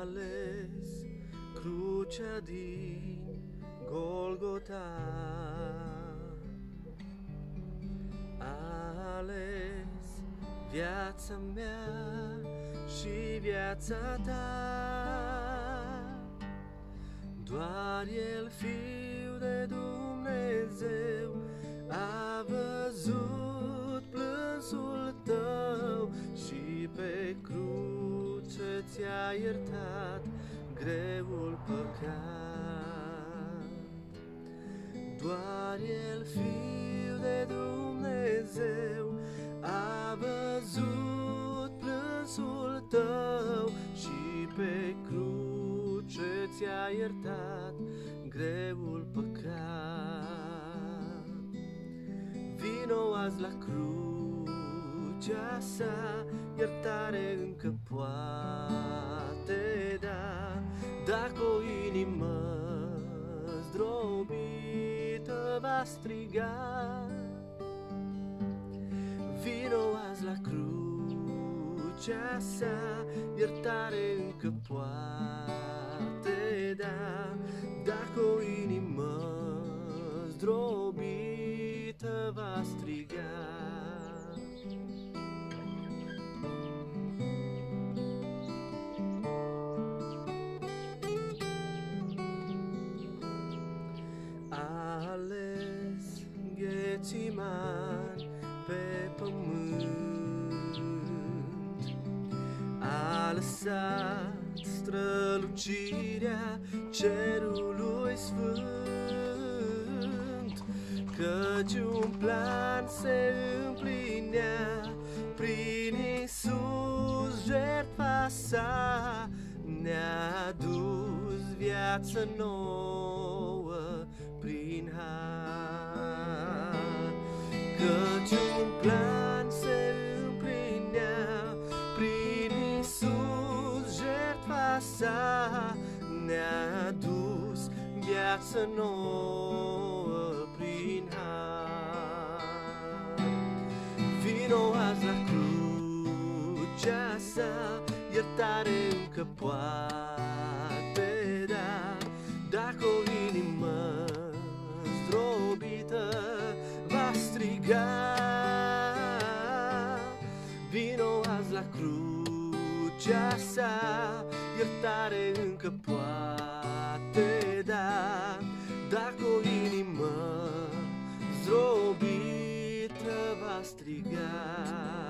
ales crucea din Golgota. A ales viața mea și viața ta. Doar El, Fiul de Dumnezeu, ți-a iertat greul păcat. Doar El, Fiul de Dumnezeu, a văzut plânsul tău și pe cruce ți-a iertat greul păcat. Vino azi la crucea sa, iertare încă poate da, dacă o inimă zdrobită va striga. Vino azi la crucea sa, iertare încă poate Ghețiman pe pământ. A lăsat strălucirea cerului sfânt Căci un plan se împlinea prin Isus jertfa sa Ne-a adus viață nouă prin har jertfa sa Ne-a adus viață nouă prin har. Vino azi la crucea sa Iertare încă poate da. Dacă o inimă zdrobită va striga Vino azi la crucea sa Iertare încă poate da. Dacă o inimă zdrobită va striga